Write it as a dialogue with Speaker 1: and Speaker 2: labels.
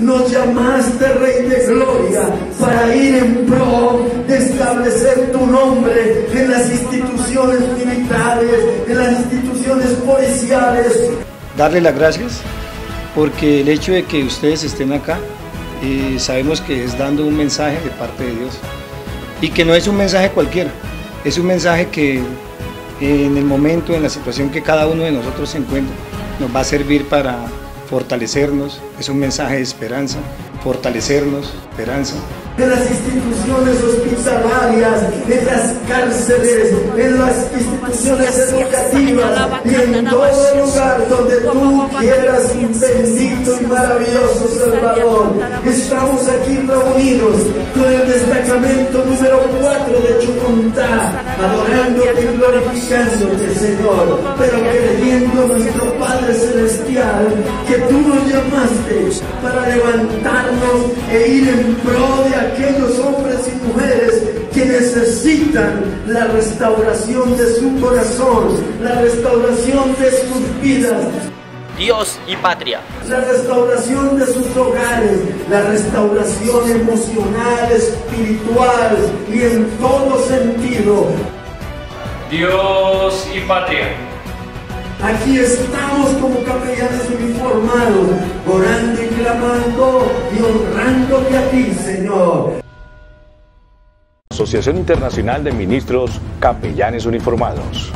Speaker 1: Nos llamaste, Rey de Gloria, para ir en pro de establecer tu nombre en las instituciones militares, en las instituciones policiales.
Speaker 2: Darle las gracias porque el hecho de que ustedes estén acá, eh, sabemos que es dando un mensaje de parte de Dios y que no es un mensaje cualquiera, es un mensaje que en el momento, en la situación que cada uno de nosotros se encuentra, nos va a servir para fortalecernos, es un mensaje de esperanza, fortalecernos, esperanza.
Speaker 1: En las instituciones hospitalarias, en las cárceles, en las instituciones educativas y en todo lugar donde tú quieras, bendito y maravilloso Salvador. Estamos aquí reunidos con el destacamento número 4 de Chucuntá, adorándote y glorificándote, Señor, pero nuestro Padre Celestial que tú nos llamaste para levantarnos e ir en pro de aquellos hombres y mujeres que necesitan la restauración de su corazón, la restauración de sus vidas.
Speaker 3: Dios y patria.
Speaker 1: La restauración de sus hogares, la restauración emocional, espiritual y en todo sentido.
Speaker 4: Dios y patria.
Speaker 1: Aquí estamos como capellanes uniformados, orando y clamando y honrándote a ti, Señor.
Speaker 5: Asociación Internacional de Ministros Capellanes Uniformados.